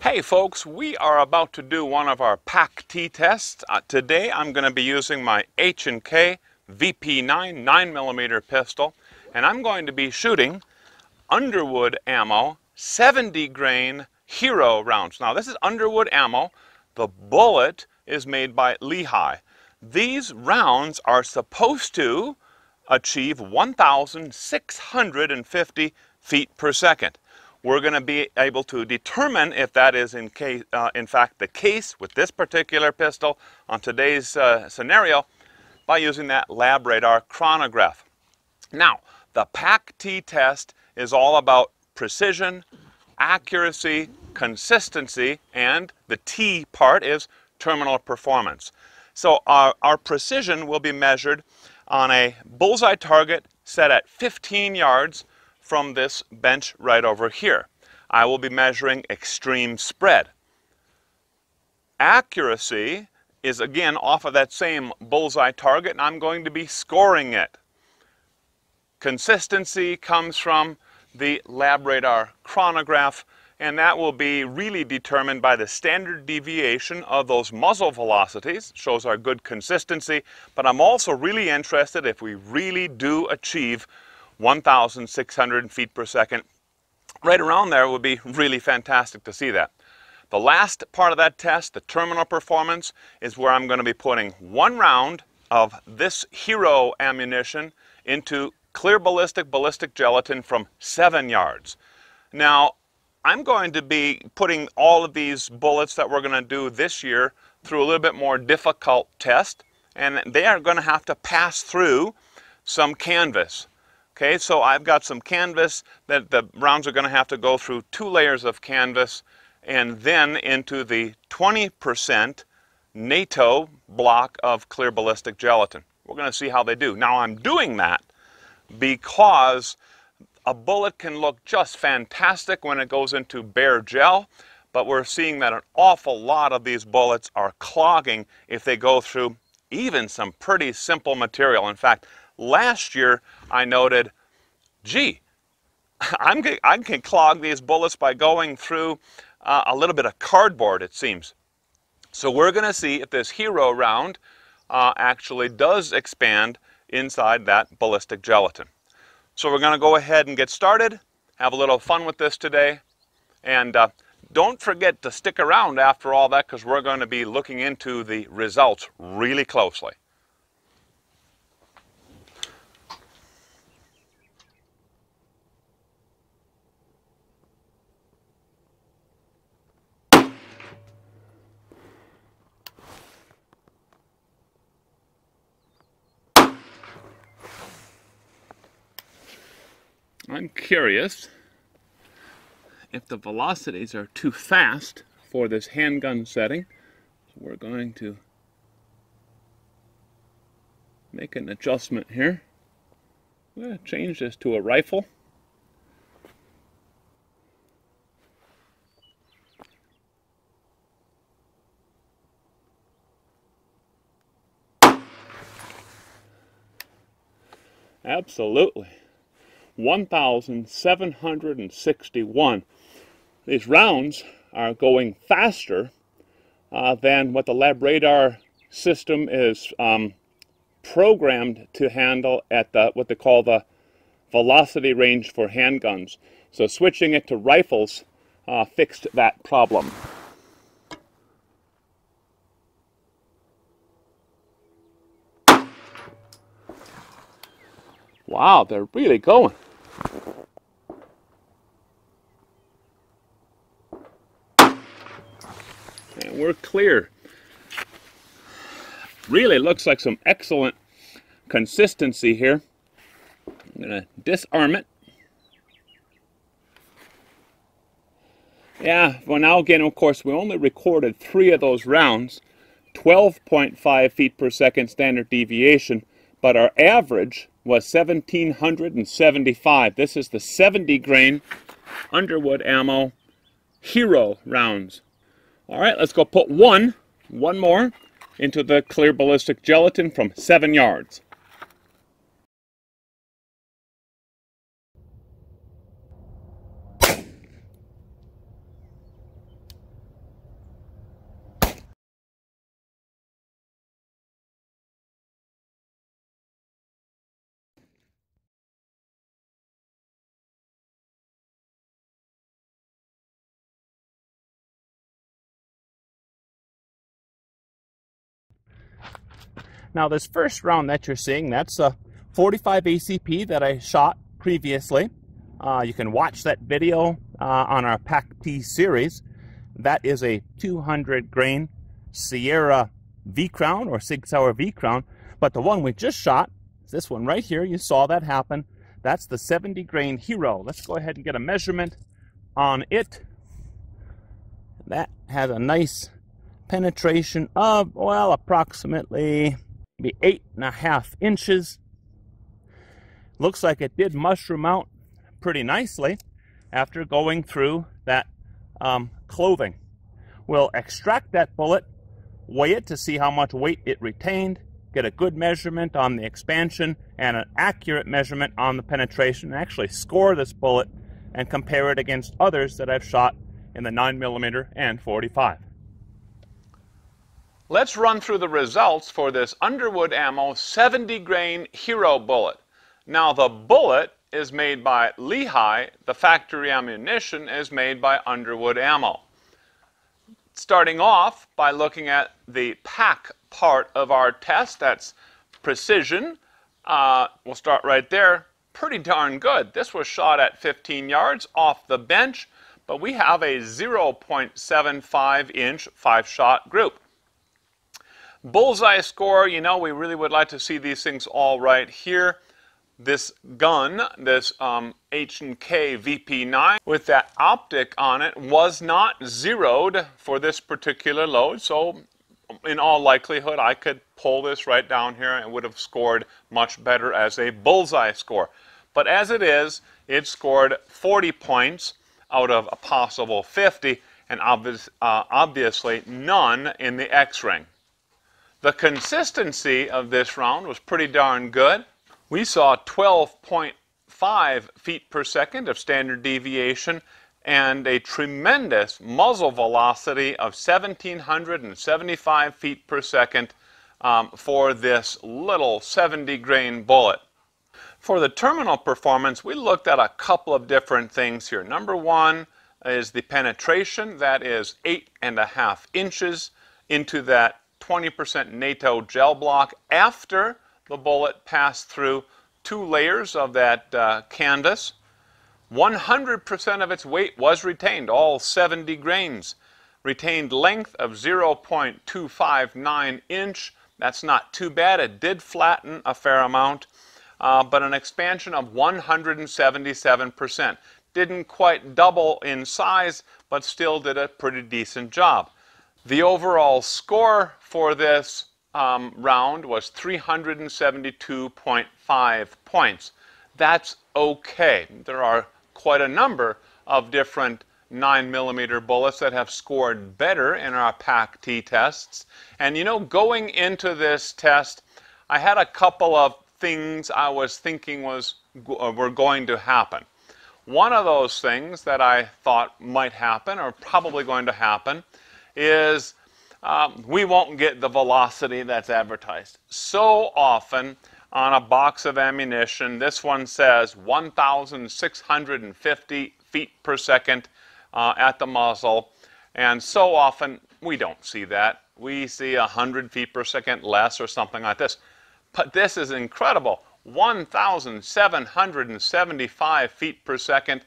Hey folks, we are about to do one of our PAC-T tests. Uh, today I'm going to be using my H&K VP9 9mm pistol and I'm going to be shooting Underwood ammo 70 grain Hero rounds. Now this is Underwood ammo. The bullet is made by Lehigh. These rounds are supposed to achieve 1,650 feet per second. We're going to be able to determine if that is in, case, uh, in fact the case with this particular pistol on today's uh, scenario by using that LabRadar chronograph. Now, the PAC-T test is all about precision, accuracy, consistency, and the T part is terminal performance. So our, our precision will be measured on a bullseye target set at 15 yards from this bench right over here. I will be measuring extreme spread. Accuracy is again off of that same bullseye target and I'm going to be scoring it. Consistency comes from the lab radar chronograph and that will be really determined by the standard deviation of those muzzle velocities, shows our good consistency, but I'm also really interested if we really do achieve 1,600 feet per second. Right around there would be really fantastic to see that. The last part of that test, the terminal performance, is where I'm going to be putting one round of this Hero ammunition into clear ballistic ballistic gelatin from seven yards. Now, I'm going to be putting all of these bullets that we're going to do this year through a little bit more difficult test, and they are going to have to pass through some canvas. Okay, so I've got some canvas that the rounds are going to have to go through two layers of canvas and then into the 20% NATO block of clear ballistic gelatin. We're going to see how they do. Now I'm doing that because a bullet can look just fantastic when it goes into bare gel, but we're seeing that an awful lot of these bullets are clogging if they go through even some pretty simple material. In fact, Last year, I noted, gee, I'm, I can clog these bullets by going through uh, a little bit of cardboard, it seems. So we're going to see if this hero round uh, actually does expand inside that ballistic gelatin. So we're going to go ahead and get started, have a little fun with this today, and uh, don't forget to stick around after all that because we're going to be looking into the results really closely. I'm curious if the velocities are too fast for this handgun setting. So we're going to make an adjustment here. I'm going to change this to a rifle. Absolutely. 1,761. These rounds are going faster uh, than what the LabRadar system is um, programmed to handle at the what they call the velocity range for handguns. So switching it to rifles uh, fixed that problem. Wow, they're really going. And we're clear. Really looks like some excellent consistency here. I'm going to disarm it. Yeah, well now again, of course, we only recorded three of those rounds, 12.5 feet per second standard deviation, but our average was 1775. This is the 70 grain Underwood ammo Hero rounds. All right, let's go put one, one more, into the clear ballistic gelatin from seven yards. Now this first round that you're seeing, that's a 45 ACP that I shot previously. Uh, you can watch that video uh, on our PAC-T series. That is a 200 grain Sierra V-Crown or Sig Sauer V-Crown. But the one we just shot, this one right here, you saw that happen. That's the 70 grain Hero. Let's go ahead and get a measurement on it. That has a nice penetration of, well, approximately maybe eight and a half inches. Looks like it did mushroom out pretty nicely after going through that um, clothing. We'll extract that bullet, weigh it to see how much weight it retained, get a good measurement on the expansion and an accurate measurement on the penetration, and actually score this bullet and compare it against others that I've shot in the 9mm and 45. Let's run through the results for this Underwood Ammo 70 grain Hero bullet. Now the bullet is made by Lehigh, the factory ammunition is made by Underwood Ammo. Starting off by looking at the pack part of our test, that's precision. Uh, we'll start right there. Pretty darn good. This was shot at 15 yards off the bench but we have a 0.75 inch five shot group. Bullseye score, you know, we really would like to see these things all right here. This gun, this um, H&K VP9 with that optic on it was not zeroed for this particular load. So in all likelihood, I could pull this right down here and would have scored much better as a bullseye score. But as it is, it scored 40 points out of a possible 50, and obvious, uh, obviously none in the X-ring. The consistency of this round was pretty darn good. We saw 12.5 feet per second of standard deviation and a tremendous muzzle velocity of 1775 feet per second um, for this little 70 grain bullet. For the terminal performance, we looked at a couple of different things here. Number one is the penetration, that is eight and a half inches into that 20% NATO gel block after the bullet passed through two layers of that uh, canvas. 100% of its weight was retained, all 70 grains. Retained length of 0.259 inch. That's not too bad. It did flatten a fair amount uh, but an expansion of 177%. Didn't quite double in size, but still did a pretty decent job. The overall score for this um, round was 372.5 points. That's okay. There are quite a number of different 9 millimeter bullets that have scored better in our PAC-T tests. And you know, going into this test, I had a couple of things I was thinking was uh, were going to happen. One of those things that I thought might happen, or probably going to happen, is um, we won't get the velocity that's advertised. So often on a box of ammunition, this one says 1,650 feet per second uh, at the muzzle, and so often we don't see that. We see 100 feet per second less or something like this. But this is incredible. 1,775 feet per second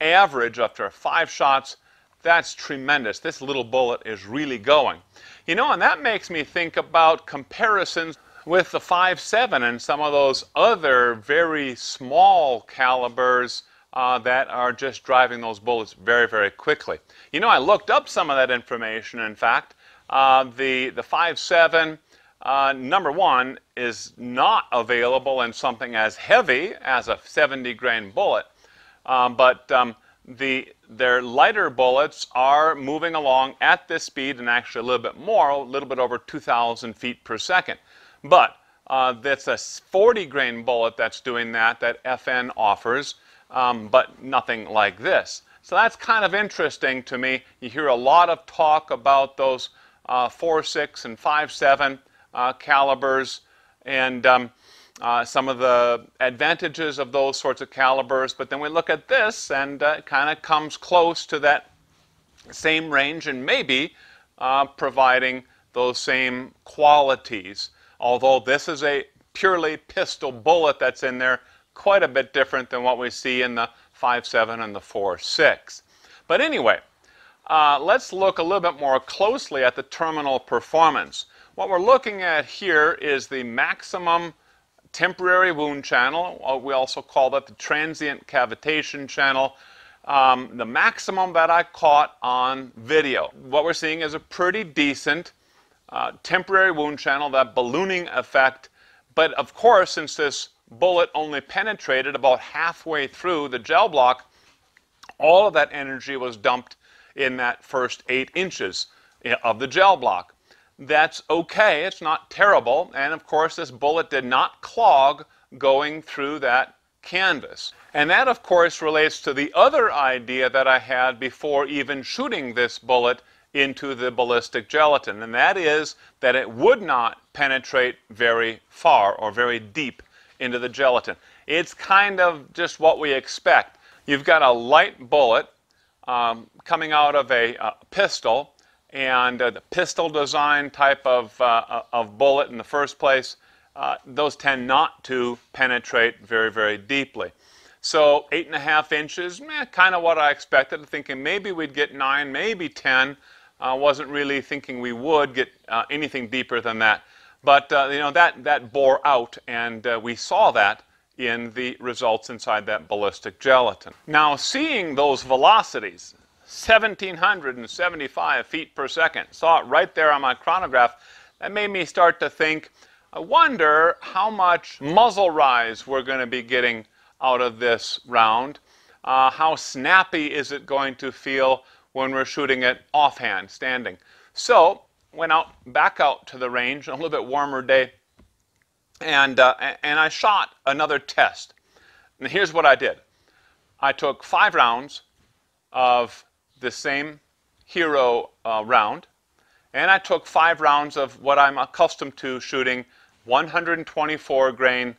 average after five shots. That's tremendous. This little bullet is really going. You know, and that makes me think about comparisons with the 5.7 and some of those other very small calibers uh, that are just driving those bullets very, very quickly. You know, I looked up some of that information, in fact. Uh, the, the 5.7 uh, number one, is not available in something as heavy as a 70 grain bullet. Um, but um, the, their lighter bullets are moving along at this speed and actually a little bit more, a little bit over 2,000 feet per second. But uh, that's a 40 grain bullet that's doing that, that FN offers, um, but nothing like this. So that's kind of interesting to me. You hear a lot of talk about those uh, 4.6 and 5.7 uh, calibers and um, uh, some of the advantages of those sorts of calibers. But then we look at this and uh, it kind of comes close to that same range and maybe uh, providing those same qualities. although this is a purely pistol bullet that's in there, quite a bit different than what we see in the 5.7 and the 4.6. But anyway, uh, let's look a little bit more closely at the terminal performance. What we're looking at here is the maximum temporary wound channel. Uh, we also call that the transient cavitation channel. Um, the maximum that I caught on video. What we're seeing is a pretty decent uh, temporary wound channel, that ballooning effect. But of course, since this bullet only penetrated about halfway through the gel block, all of that energy was dumped in that first eight inches of the gel block. That's okay, it's not terrible, and of course this bullet did not clog going through that canvas. And that of course relates to the other idea that I had before even shooting this bullet into the ballistic gelatin, and that is that it would not penetrate very far or very deep into the gelatin. It's kind of just what we expect. You've got a light bullet um, coming out of a uh, pistol, and uh, the pistol design type of, uh, uh, of bullet in the first place, uh, those tend not to penetrate very, very deeply. So eight and a half inches, kind of what I expected, thinking maybe we'd get nine, maybe 10. Uh, wasn't really thinking we would get anything deeper than that. But you know that, that bore out, and we saw that in the results inside that ballistic gelatin. Now, seeing those velocities, 1,775 feet per second, saw it right there on my chronograph, that made me start to think, I wonder how much muzzle rise we're going to be getting out of this round. Uh, how snappy is it going to feel when we're shooting it offhand, standing? So, went out, back out to the range, a little bit warmer day, and, uh, and I shot another test. And here's what I did. I took five rounds of the same hero uh, round, and I took five rounds of what I'm accustomed to shooting 124 grain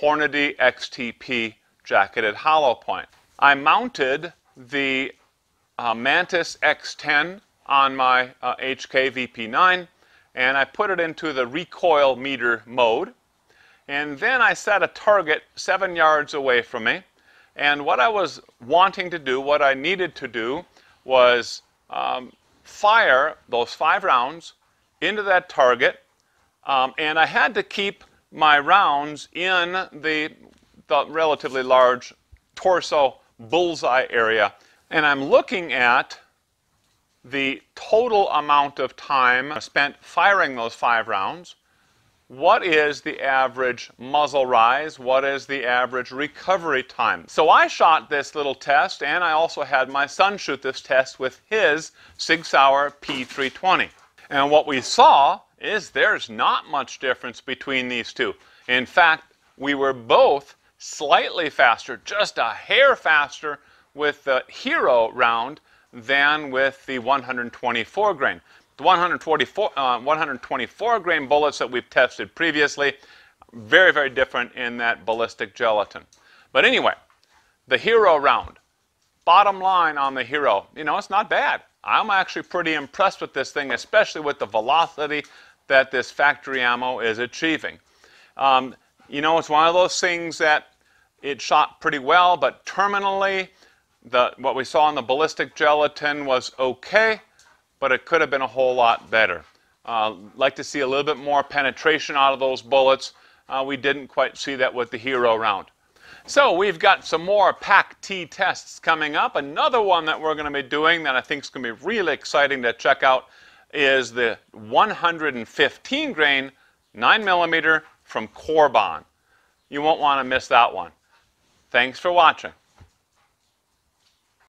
Hornady XTP jacketed hollow point. I mounted the uh, Mantis X10 on my uh, HK VP9 and I put it into the recoil meter mode. And then I set a target seven yards away from me. And what I was wanting to do, what I needed to do, was um, fire those five rounds into that target. Um, and I had to keep my rounds in the, the relatively large torso bullseye area. And I'm looking at the total amount of time spent firing those five rounds, what is the average muzzle rise, what is the average recovery time. So I shot this little test and I also had my son shoot this test with his Sig Sauer P320. And what we saw is there's not much difference between these two. In fact, we were both slightly faster, just a hair faster with the Hero round than with the 124 grain. The 144, uh, 124 grain bullets that we've tested previously, very, very different in that ballistic gelatin. But anyway, the Hero round. Bottom line on the Hero, you know, it's not bad. I'm actually pretty impressed with this thing, especially with the velocity that this factory ammo is achieving. Um, you know, it's one of those things that it shot pretty well, but terminally, the, what we saw in the ballistic gelatin was okay, but it could have been a whole lot better. Uh, like to see a little bit more penetration out of those bullets. Uh, we didn't quite see that with the Hero round. So we've got some more PAC-T tests coming up. Another one that we're going to be doing that I think is going to be really exciting to check out is the 115 grain 9 millimeter from Corbon. You won't want to miss that one. Thanks for watching.